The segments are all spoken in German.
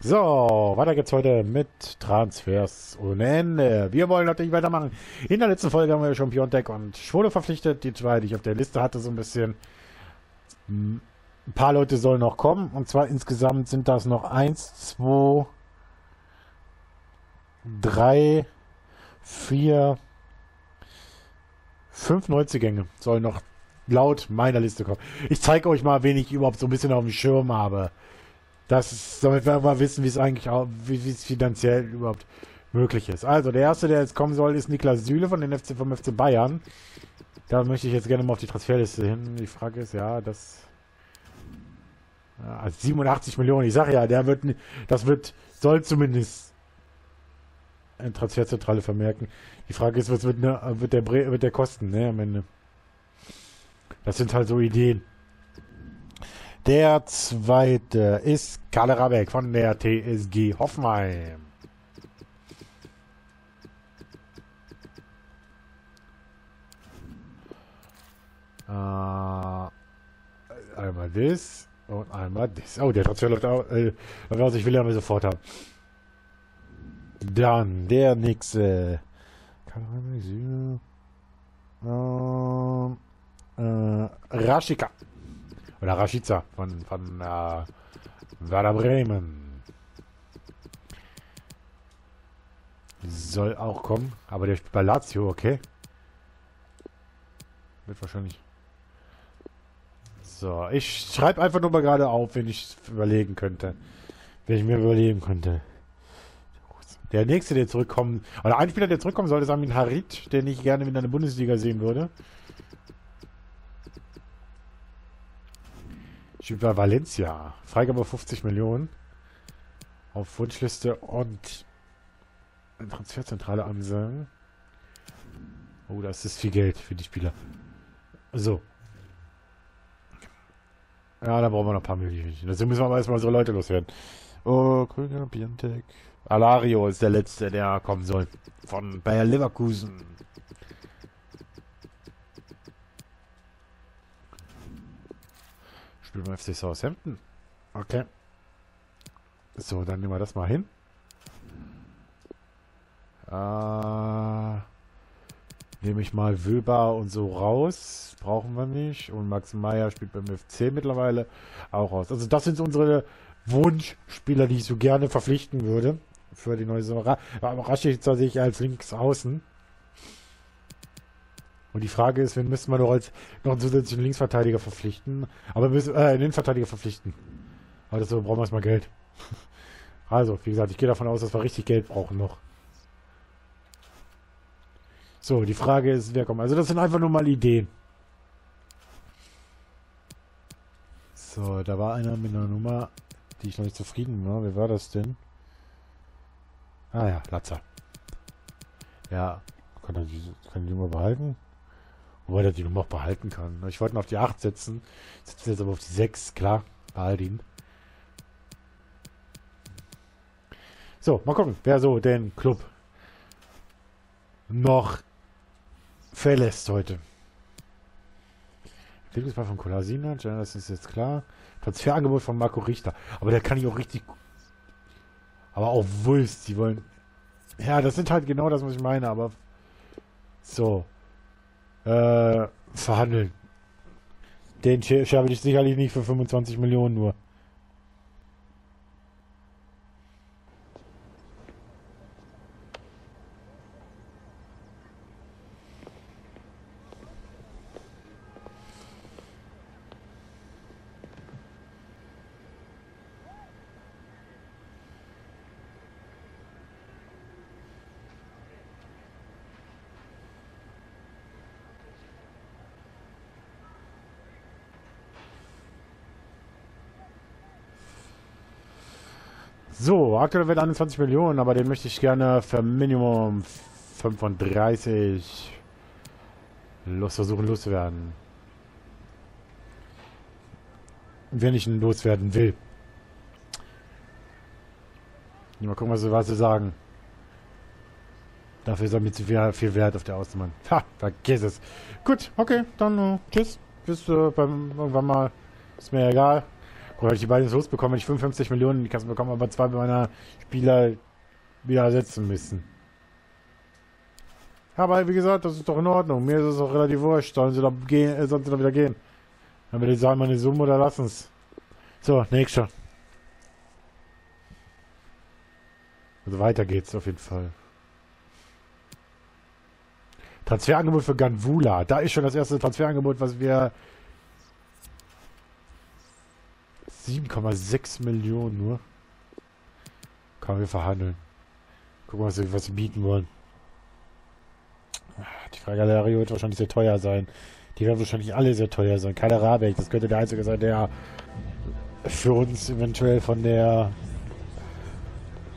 So, weiter geht's heute mit Transfers ohne Ende. Wir wollen natürlich weitermachen. In der letzten Folge haben wir schon Piontek und Schwole verpflichtet. Die zwei, die ich auf der Liste hatte, so ein bisschen. Ein paar Leute sollen noch kommen. Und zwar insgesamt sind das noch eins, zwei, drei, vier, fünf Neuzugänge sollen noch laut meiner Liste kommen. Ich zeige euch mal, wen ich überhaupt so ein bisschen auf dem Schirm habe. Das ist, damit wir mal wissen, wie es eigentlich auch, wie, es finanziell überhaupt möglich ist. Also, der erste, der jetzt kommen soll, ist Niklas Süle von den FC, vom FC Bayern. Da möchte ich jetzt gerne mal auf die Transferliste hin. Die Frage ist, ja, das, ja, 87 Millionen. Ich sage ja, der wird, das wird, soll zumindest eine Transferzentrale vermerken. Die Frage ist, was wird, ne, wird der, wird der kosten, ne, am Ende. Das sind halt so Ideen. Der zweite ist Kalle Rabeck von der TSG Hoffenheim. Äh, einmal das und einmal das. Oh, der Transfer läuft auch. Äh, was ich will, ja sofort haben. Dann der nächste. Rabeck, äh, Rashika. Oder Rashica von, von äh, Werder Bremen. Soll auch kommen, aber der spielt bei Lazio, okay. Wird wahrscheinlich. So, ich schreibe einfach nur mal gerade auf, wenn ich überlegen könnte. Wenn ich mir überlegen könnte. Der nächste, der zurückkommen, oder ein Spieler, der zurückkommen soll, ist Amin Harit, den ich gerne in der Bundesliga sehen würde. Spielt bei Valencia. Freigabe 50 Millionen. Auf Wunschliste und Transferzentrale ansagen. Oh, das ist viel Geld für die Spieler. So. Ja, da brauchen wir noch ein paar Millionen. Deswegen müssen wir aber erstmal so Leute loswerden. Oh, Krüger, Biantek. Alario ist der Letzte, der kommen soll. Von Bayer Leverkusen. Spielt beim FC Southampton. Okay. So, dann nehmen wir das mal hin. Äh, nehme ich mal Wöber und so raus. Brauchen wir nicht. Und Max Meyer spielt beim FC mittlerweile auch raus. Also das sind unsere Wunschspieler, die ich so gerne verpflichten würde. Für die neue Saison. Rashica sehe ich als links außen. Und die Frage ist, wen müssten wir noch als noch einen zusätzlichen Linksverteidiger verpflichten? Aber wir müssen, äh, einen Innenverteidiger verpflichten. Aber dazu brauchen wir erstmal Geld. Also, wie gesagt, ich gehe davon aus, dass wir richtig Geld brauchen noch. So, die Frage ist, wer kommt. Also, das sind einfach nur mal Ideen. So, da war einer mit einer Nummer, die ich noch nicht zufrieden war. Wer war das denn? Ah ja, Latzer. Ja, kann er die, kann die Nummer behalten? Wobei er die Nummer auch behalten kann. Ich wollte ihn auf die 8 setzen. Setzen jetzt aber auf die 6. Klar, behalt ihn. So, mal gucken, wer so den Club noch verlässt heute. Entwicklungsball von Kolasinac, ja, das ist jetzt klar. Transferangebot von Marco Richter. Aber der kann ich auch richtig... Aber auch Wulst, die wollen... Ja, das sind halt genau das, was ich meine, aber... So äh, verhandeln. Den scherbe ich sicherlich nicht für 25 Millionen nur. So, aktuell wird 21 Millionen, aber den möchte ich gerne für Minimum 35 los versuchen loszuwerden. Wenn ich ihn loswerden will. Mal gucken, was sie, was sie sagen. Dafür ist er mir zu viel, viel Wert auf der Außenmann. Ha, vergiss es. Gut, okay, dann uh, tschüss. Bis äh, beim irgendwann mal. Ist mir egal. Oder ich die beiden losbekomme, wenn ich 55 Millionen in die Kasse bekomme, aber zwei meiner Spieler wieder ersetzen müssen. Aber wie gesagt, das ist doch in Ordnung. Mir ist es auch relativ wurscht. Sollen sie doch gehen, äh, sollen sie doch wieder gehen. Dann würde ich sagen, meine Summe oder lassen es. So, nächster. Also weiter geht's auf jeden Fall. Transferangebot für Ganvula. Da ist schon das erste Transferangebot, was wir 7,6 Millionen nur. Kann wir verhandeln. Gucken, was sie, was sie bieten wollen. Die Fragalerie wird wahrscheinlich sehr teuer sein. Die werden wahrscheinlich alle sehr teuer sein. Keiner Rabeck, das könnte der einzige sein, der für uns eventuell von der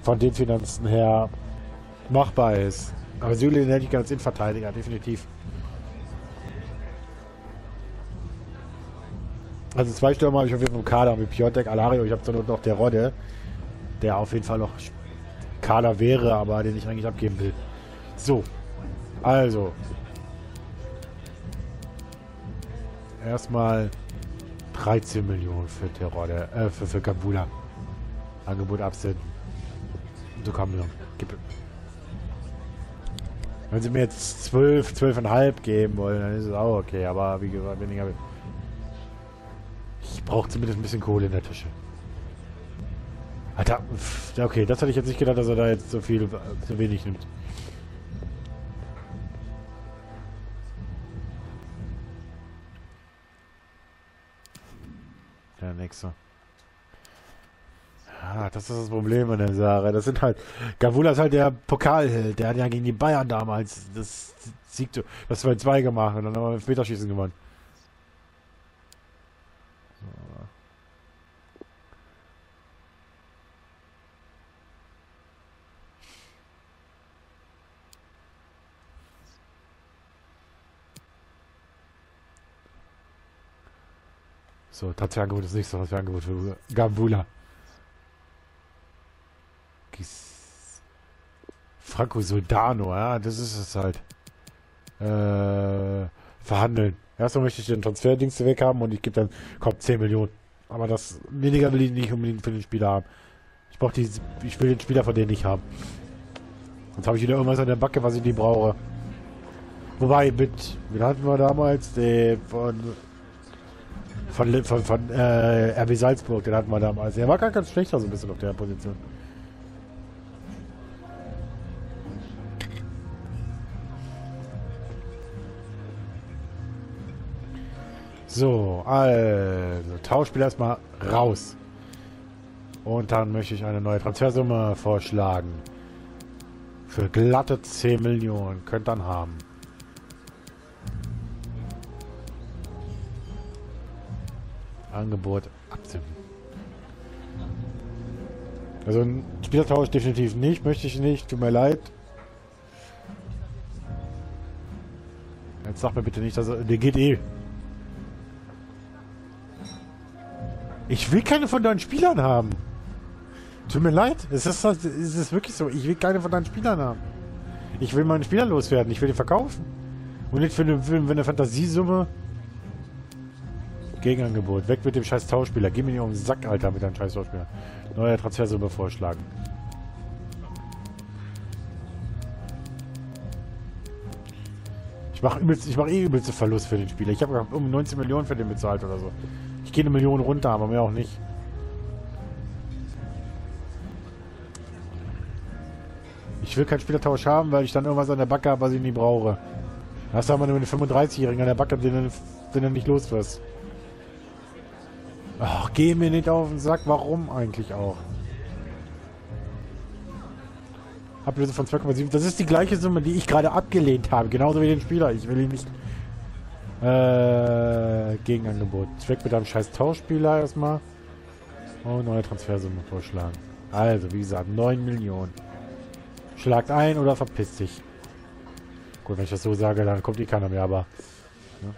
von den Finanzen her machbar ist. Aber Süle hätte ich als Innenverteidiger, definitiv. Also zwei Stürmer habe ich auf jeden Fall im Kader mit Piontek, Alario. Ich habe dann noch der Rodde, der auf jeden Fall noch Kader wäre, aber den ich eigentlich abgeben will. So, also. Erstmal 13 Millionen für Terror, äh, für, für Kabula. Angebot absenden. So kam wir. Gib. Wenn sie mir jetzt 12, 12,5 geben wollen, dann ist es auch okay. Aber wie gesagt, weniger. Ich brauche zumindest ein bisschen Kohle in der Tasche. Alter, okay, das hatte ich jetzt nicht gedacht, dass er da jetzt so viel, so wenig nimmt. Der nächste. Ja, das ist das Problem an der Sache. Das sind halt. Gavula ist halt der Pokalheld. Der hat ja gegen die Bayern damals das siegte. Das 2-2 gemacht und dann haben wir Meterschießen gewonnen. So, Transferangebot ist nicht so Transferangebot für Gambula. Franco Soldano, ja, das ist es halt. Äh, verhandeln. Erstmal möchte ich den Transferdienst weghaben und ich gebe dann, kommt 10 Millionen. Aber das weniger will ich nicht unbedingt für den Spieler haben. Ich brauche die, ich will den Spieler von denen nicht haben. Sonst habe ich wieder irgendwas an der Backe, was ich nicht brauche. Wobei, mit, wie hatten wir damals? Den von von, von, von äh, RB Salzburg, den hatten wir damals. Der war gar ganz schlechter so ein bisschen auf der Position. So, also, Tauschspieler erstmal raus. Und dann möchte ich eine neue Transfersumme vorschlagen. Für glatte 10 Millionen. Könnt dann haben. Angebot absenden. Also ein Spielertausch definitiv nicht, möchte ich nicht, tut mir leid. Jetzt sag mir bitte nicht, dass er, der geht eh. Ich will keine von deinen Spielern haben. Tut mir leid, es ist, es ist wirklich so, ich will keine von deinen Spielern haben. Ich will meinen Spieler loswerden, ich will den verkaufen. Und nicht für eine, für eine Fantasiesumme Gegenangebot. Weg mit dem scheiß Tauschspieler. Geh mir nicht um den Sack, Alter, mit deinem scheiß Tauschspieler. Neue Transfersumme vorschlagen. Ich mache mach eh übelste Verlust für den Spieler. Ich habe um 19 Millionen für den bezahlt oder so. Ich gehe eine Million runter, aber mehr auch nicht. Ich will keinen Spielertausch haben, weil ich dann irgendwas an der Backe habe, was ich nie brauche. Da hast du aber nur einen 35-Jährigen an der Backe, den, den du nicht los wirst. Ach, geh mir nicht auf den Sack. Warum eigentlich auch? Ablöse von 2,7. Das ist die gleiche Summe, die ich gerade abgelehnt habe. Genauso wie den Spieler. Ich will ihn nicht... Äh, Gegenangebot. Zweck mit einem scheiß Tauschspieler erstmal. Und neue Transfersumme vorschlagen. Also, wie gesagt, 9 Millionen. Schlagt ein oder verpisst sich. Gut, wenn ich das so sage, dann kommt eh keiner mehr, aber... Ne?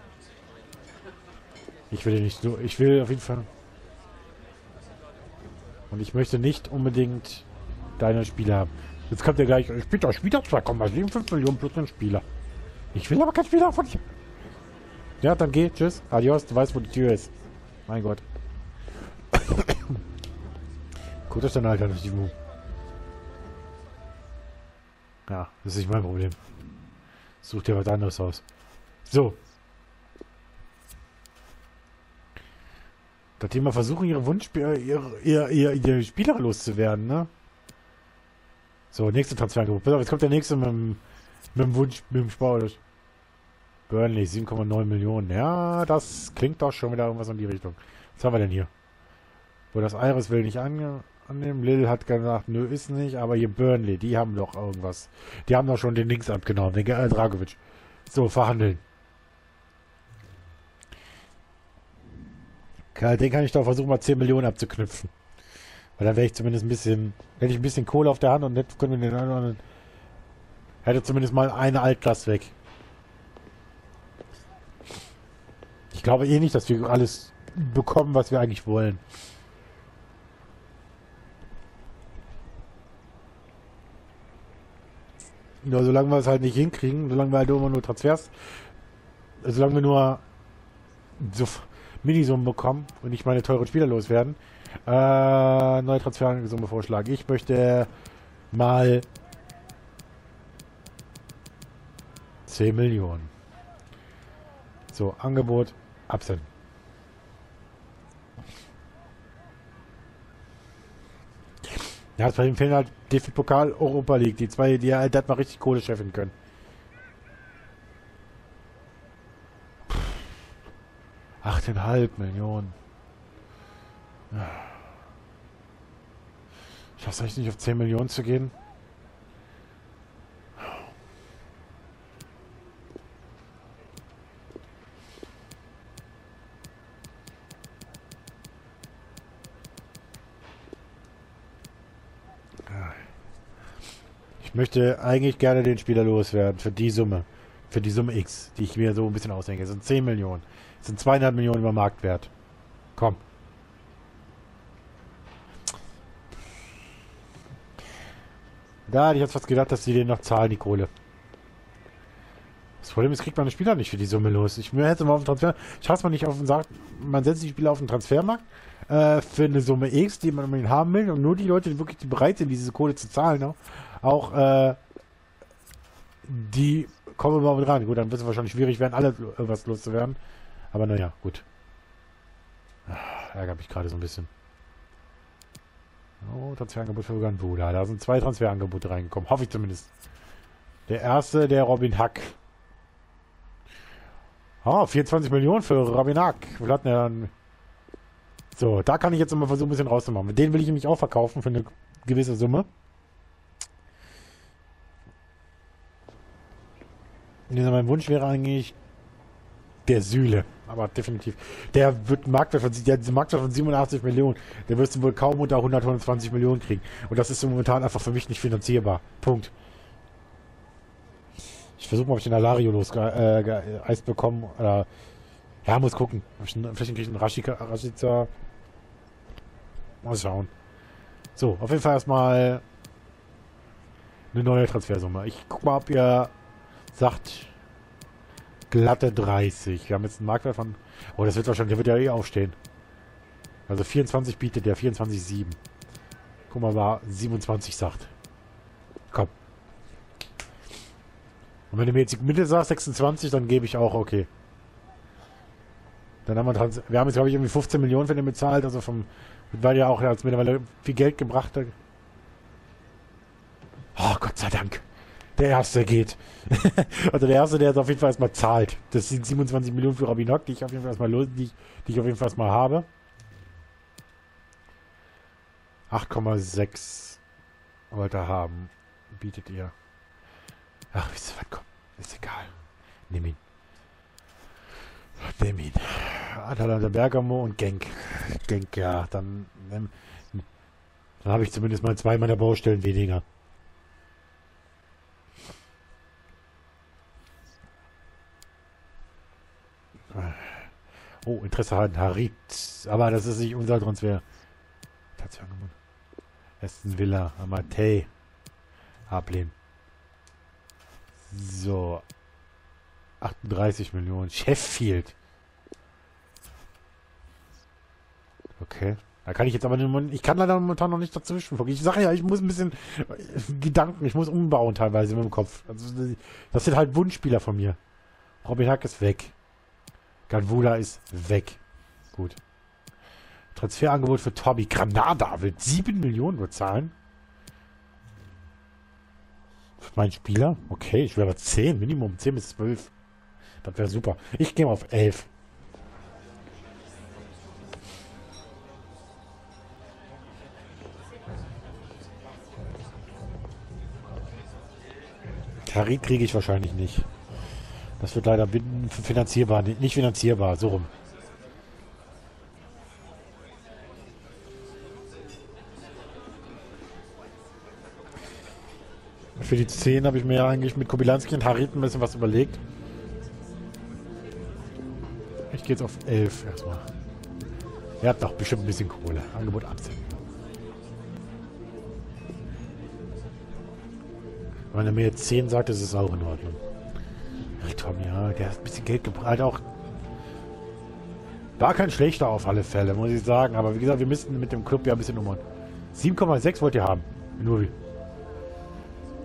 Ich will nicht so... Ich will auf jeden Fall... Und ich möchte nicht unbedingt deine Spieler haben. Jetzt kommt der gleich, ich biete euch wieder 2,75 Millionen plus einen Spieler. Ich will aber keinen Spieler von dir. Ja, dann geh, tschüss, adios, du weißt, wo die Tür ist. Mein Gott. Guter Stand alternativ Move. Ja, das ist nicht mein Problem. Such dir was anderes aus. So. Dass die mal versuchen, ihre Wunsch, ihre, ihre, ihre, ihre Spieler loszuwerden, ne? So, nächste auf, jetzt kommt der nächste mit dem, mit dem Wunsch, mit dem Sport. Burnley, 7,9 Millionen. Ja, das klingt doch schon wieder irgendwas in die Richtung. Was haben wir denn hier? Wo das Iris will nicht an, annehmen. Lil hat gesagt, nö, ist nicht. Aber hier Burnley, die haben doch irgendwas. Die haben doch schon den Links abgenommen, den äh, Dragovic. So, verhandeln. Den kann ich doch versuchen, mal 10 Millionen abzuknüpfen. Weil dann wäre ich zumindest ein bisschen, hätte ich ein bisschen Kohle auf der Hand und nicht können wir den anderen, hätte zumindest mal eine Altklasse weg. Ich glaube eh nicht, dass wir alles bekommen, was wir eigentlich wollen. Nur solange wir es halt nicht hinkriegen, solange wir halt immer nur Transfers, solange wir nur so Minisummen bekommen und nicht meine teuren Spieler loswerden, äh, neue Transfersumme vorschlagen. Ich möchte mal 10 Millionen. So, Angebot absenden. Ja, das bei dem fehlen halt DFB Pokal Europa League, die zwei, die halt mal richtig Kohle scheffeln können. Achteinhalb Millionen. Schaffst du nicht auf 10 Millionen zu gehen? Ich möchte eigentlich gerne den Spieler loswerden für die Summe. Für die Summe X, die ich mir so ein bisschen ausdenke. Das sind 10 Millionen. Das sind zweieinhalb Millionen über Marktwert. Komm. Da hätte ich jetzt fast gedacht, dass die den noch zahlen, die Kohle. Das Problem ist, kriegt man den Spieler nicht für die Summe los. Ich hätte mal auf den Transfer. Schaffst man nicht auf den sagt, man setzt die Spieler auf den Transfermarkt äh, für eine Summe X, die man unbedingt haben will, und nur die Leute, die wirklich bereit sind, diese Kohle zu zahlen, ne? auch äh, die kommen immer mit rein. Gut, dann wird es wahrscheinlich schwierig werden, alle was loszuwerden. Aber naja, gut. Ärgert mich gerade so ein bisschen. Oh, Transferangebot für Ugan Buda. Da sind zwei Transferangebote reingekommen. Hoffe ich zumindest. Der erste, der Robin Hack. Ah, 24 Millionen für Robin Hack. Wir hatten ja dann... So, da kann ich jetzt mal versuchen, ein bisschen rauszumachen. Den will ich nämlich auch verkaufen für eine gewisse Summe. Mein Wunsch wäre eigentlich der Sühle. Aber definitiv. Der wird Marktwert von, der, Marktwert von 87 Millionen. Der wirst du wohl kaum unter 100, 120 Millionen kriegen. Und das ist momentan einfach für mich nicht finanzierbar. Punkt. Ich versuche mal, ob ich den Alario los äh, Eis bekomme. Oder, ja, muss gucken. Vielleicht kriege ich einen Rashika, Rashica. Mal schauen. So, auf jeden Fall erstmal eine neue Transfersumme. Ich guck mal, ob ihr sagt, glatte 30. Wir haben jetzt einen Marktwert von... Oh, das wird wahrscheinlich... Der wird ja eh aufstehen. Also 24 bietet der, 24,7. Guck mal, war 27 sagt. Komm. Und wenn du mir jetzt die Mitte sagst, 26, dann gebe ich auch okay. Dann haben wir, Trans wir haben jetzt, glaube ich, irgendwie 15 Millionen für den bezahlt, also vom, weil ja auch als mittlerweile viel Geld gebracht hat. Oh, Gott sei Dank. Der Erste geht. also der Erste, der jetzt auf jeden Fall erstmal zahlt. Das sind 27 Millionen für Robinhock, die ich auf jeden Fall erstmal los, die, die ich auf jeden Fall erstmal habe. 8,6 wollte er haben. Bietet ihr. Ach, wisst ihr was, komm. Ist egal. Nimm ihn. Ihn. Atalanta Bergamo und Genk. Genk, ja, dann, dann, dann habe ich zumindest mal zwei meiner Baustellen weniger. Oh, Interesse an Harit. Aber das ist nicht unser Transfer. Tatsächlich. Aston Villa, Amatei. Ablehnen. So. 38 Millionen. Sheffield. Okay. Da kann ich jetzt aber nicht, ich kann leider momentan noch nicht dazwischen. Ich sage ja, ich muss ein bisschen äh, Gedanken, ich muss umbauen teilweise dem Kopf. Also, das sind halt Wunschspieler von mir. Robin Hack ist weg. Ganvula ist weg. Gut. Transferangebot für Tobi. Granada will 7 Millionen bezahlen. Für meinen Spieler? Okay, ich wäre aber 10, Minimum 10 bis 12. Das wäre super. Ich gehe mal auf 11. Tarit kriege ich wahrscheinlich nicht. Das wird leider finanzierbar, nicht finanzierbar, so rum. Für die 10 habe ich mir eigentlich mit Kobilanski und Harit ein bisschen was überlegt. Ich gehe jetzt auf 11 erstmal. Er hat doch bestimmt ein bisschen Kohle. Angebot absenden. Wenn er mir jetzt 10 sagt, ist es auch in Ordnung. Tom, ja, der hat ein bisschen Geld gebracht. Halt auch. War kein schlechter auf alle Fälle, muss ich sagen. Aber wie gesagt, wir müssten mit dem Club ja ein bisschen umhauen. 7,6 wollt ihr haben. Nur wie.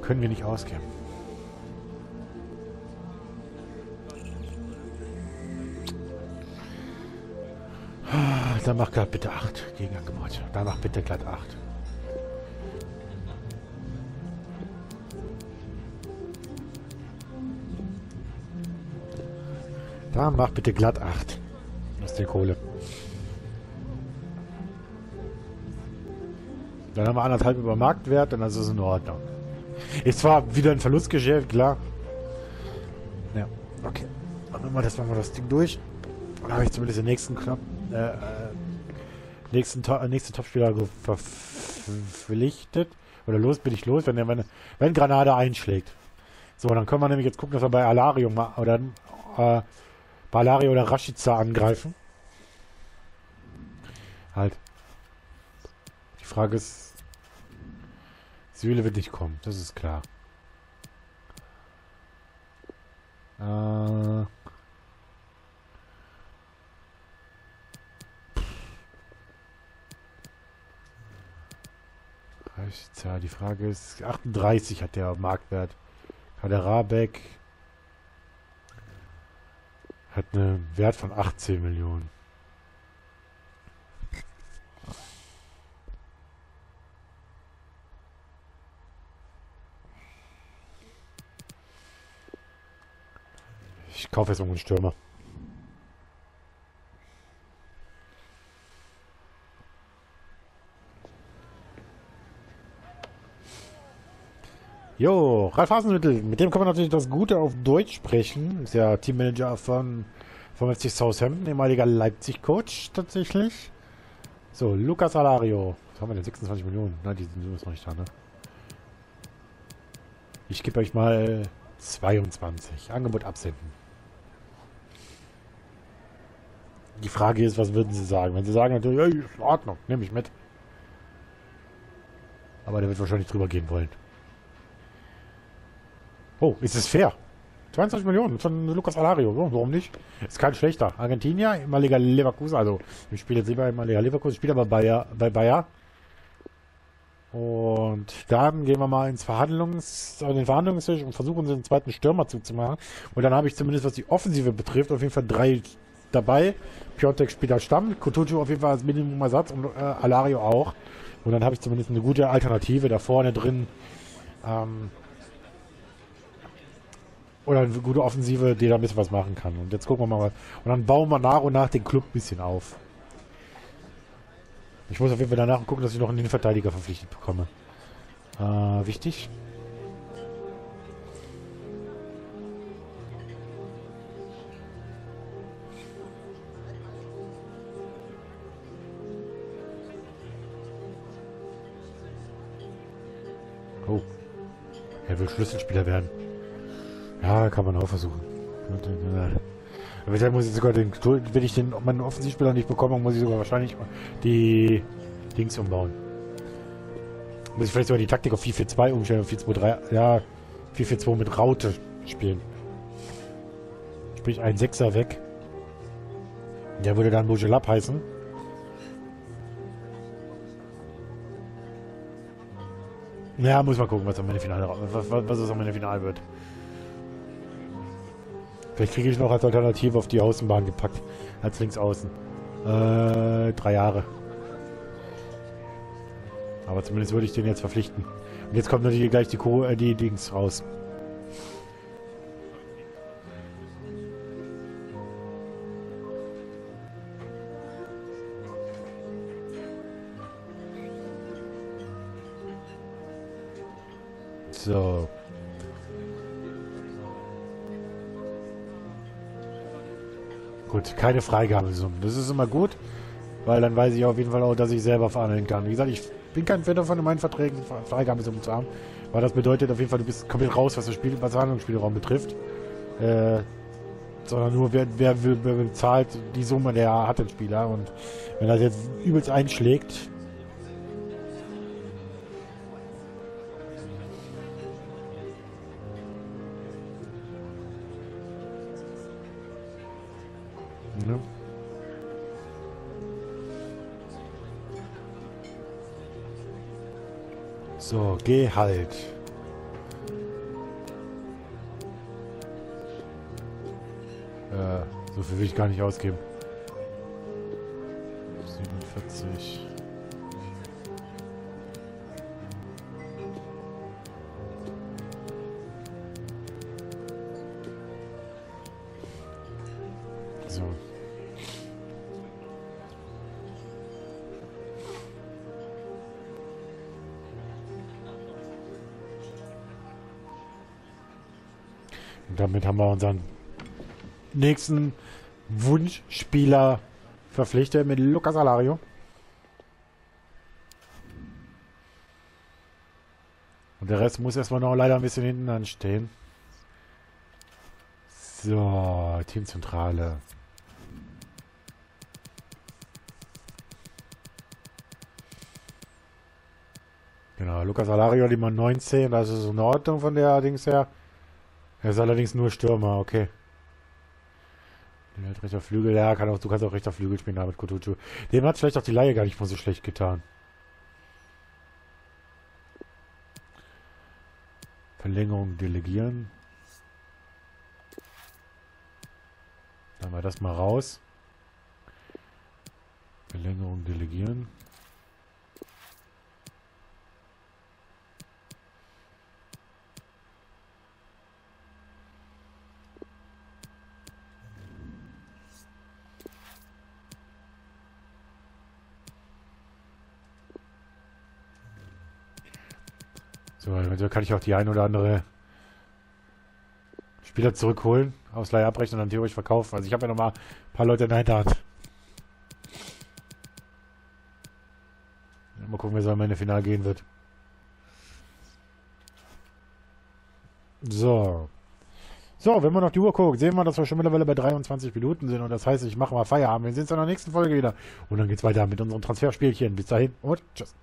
Können wir nicht ausgeben. Dann mach glatt bitte 8 Gegenangebot. Dann mach bitte glatt 8. Da mach bitte glatt 8. Das ist die Kohle. Dann haben wir anderthalb über Marktwert und das ist in Ordnung. Ist zwar wieder ein Verlustgeschäft, klar. Ja, okay. Machen wir das, machen wir das Ding durch. Dann habe ich zumindest den nächsten Knopf, äh, äh nächsten, äh, nächsten Topspieler verpflichtet. Oder los bin ich los, wenn, wenn, wenn Granada einschlägt. So, dann können wir nämlich jetzt gucken, dass wir bei Alarium mal, oder äh, Balari oder Rashica angreifen. Halt. Die Frage ist, Süle wird nicht kommen, das ist klar. Äh... Rashica, die Frage ist, 38 hat der Marktwert. Kaderabek hat einen Wert von 18 Millionen. Ich kaufe jetzt irgendeinen Stürmer. Jo, Ralf Hasenmittel, mit dem kann man natürlich das Gute auf Deutsch sprechen. Ist ja Teammanager von vom FC Southampton, ehemaliger Leipzig-Coach tatsächlich. So, Lukas Alario. Was haben wir denn? 26 Millionen. Na, die sind noch nicht da, ne? Ich gebe euch mal 22. Angebot absenden. Die Frage ist, was würden Sie sagen? Wenn Sie sagen natürlich, hey, ist in Ordnung, nehme ich mit. Aber der wird wahrscheinlich drüber gehen wollen. Oh, ist es fair? 22 Millionen von Lukas Alario. Oh, warum nicht? Ist kein schlechter. Argentinier, ehemaliger Leverkusen. Also, ich spiele jetzt lieber ehemaliger Leverkusen, spiele aber Bayer, bei Bayer. Und dann gehen wir mal ins Verhandlungs, in den Verhandlungstisch und versuchen den zweiten Stürmerzug zu machen. Und dann habe ich zumindest, was die Offensive betrifft, auf jeden Fall drei dabei. Piontek spielt als Stamm, Kutucu auf jeden Fall als Minimumersatz und äh, Alario auch. Und dann habe ich zumindest eine gute Alternative da vorne drin. Ähm, oder eine gute Offensive, die da ein bisschen was machen kann. Und jetzt gucken wir mal. Und dann bauen wir nach und nach den Club ein bisschen auf. Ich muss auf jeden Fall danach gucken, dass ich noch einen Innenverteidiger verpflichtet bekomme. Äh, wichtig. Oh. Er will Schlüsselspieler werden. Ja, kann man auch versuchen. Dann muss ich sogar den, wenn ich den meinen Offensivspieler nicht bekomme, muss ich sogar wahrscheinlich die Dings umbauen. Muss ich vielleicht sogar die Taktik auf 4-4-2 umstellen, und 4-2-3, ja, 4-4-2 mit Raute spielen. Sprich, ein Sechser weg. Der würde dann Bojelab heißen. Ja, muss mal gucken, was am Ende Finale, was, was, was am Ende Finale wird. Vielleicht kriege ich noch als Alternative auf die Außenbahn gepackt. Als Linksaußen. Äh, drei Jahre. Aber zumindest würde ich den jetzt verpflichten. Und jetzt kommt natürlich gleich die, Co äh, die Dings raus. Gut, keine Freigabesummen. Das ist immer gut, weil dann weiß ich auf jeden Fall auch, dass ich selber verhandeln kann. Wie gesagt, ich bin kein Fan davon, in meinen Verträgen Freigabesummen zu haben, weil das bedeutet auf jeden Fall, du bist komplett raus, was das Spiel, was Verhandlungsspielraum betrifft. Äh, sondern nur wer, wer, wer, bezahlt die Summe, der hat den Spieler. Und wenn das jetzt übelst einschlägt, Gehalt. Äh, so viel will ich gar nicht ausgeben. 47. damit haben wir unseren nächsten Wunschspieler verpflichtet mit Lucas Alario. Und der Rest muss erstmal noch leider ein bisschen hinten anstehen. So, Teamzentrale. Genau, Lucas Alario, die mal 19, das ist in Ordnung von der Dings her. Er ist allerdings nur Stürmer, okay. Hat rechter Flügel, ja, kann auch, du kannst auch rechter Flügel spielen damit Kutucu. Dem hat vielleicht auch die Laie gar nicht mal so schlecht getan. Verlängerung delegieren. Dann wir das mal raus. Verlängerung delegieren. So, eventuell kann ich auch die ein oder andere Spieler zurückholen, aus Leihe abbrechen und dann theoretisch verkaufen. Also ich habe ja noch mal ein paar Leute in der Hinterhand. Mal gucken, wie es am Ende final gehen wird. So. So, wenn man auf die Uhr guckt, sehen wir, dass wir schon mittlerweile bei 23 Minuten sind und das heißt, ich mache mal Feierabend. Wir sehen uns in der nächsten Folge wieder und dann geht's weiter mit unserem Transferspielchen. Bis dahin und tschüss.